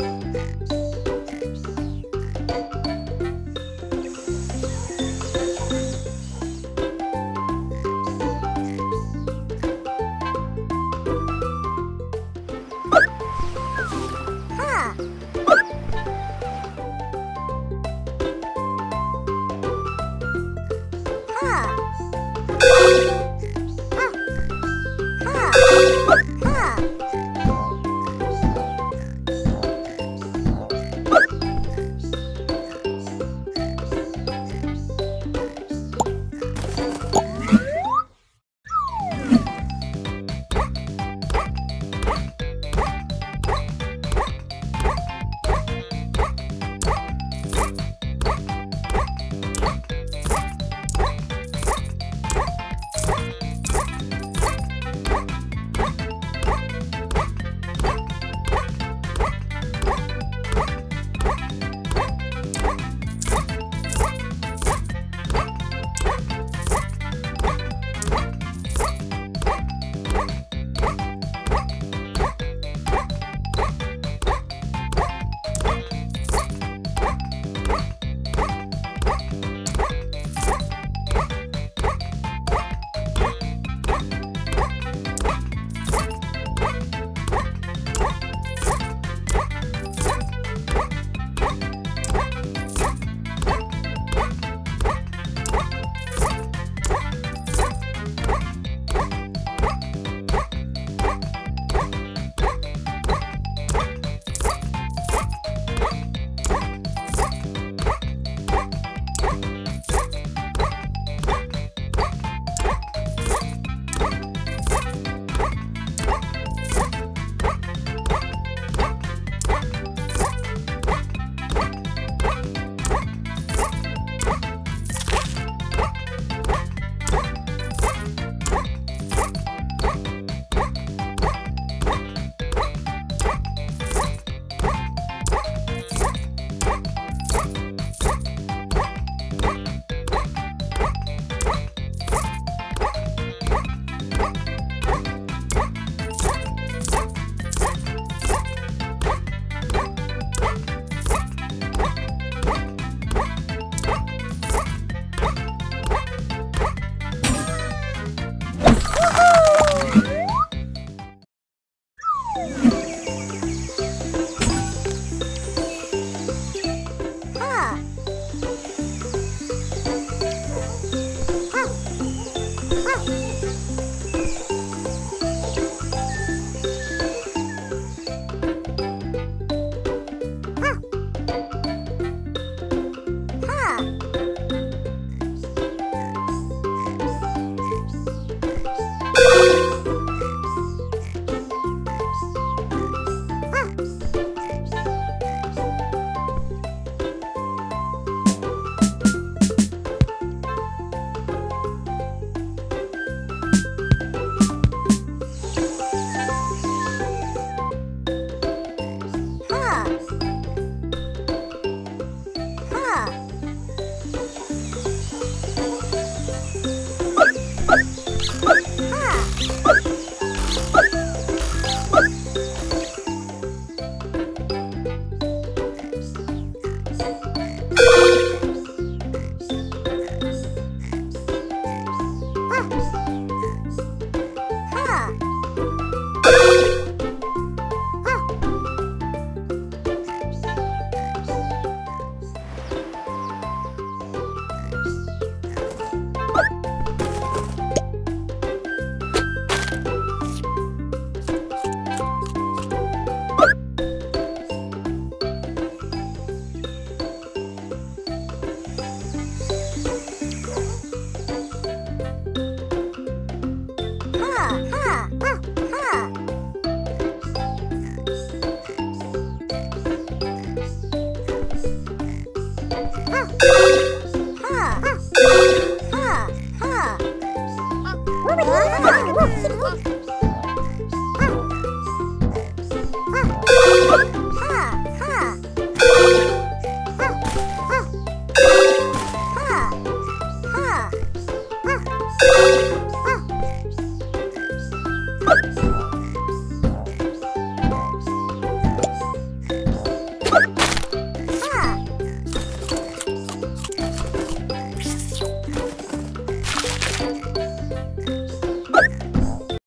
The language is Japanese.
Música you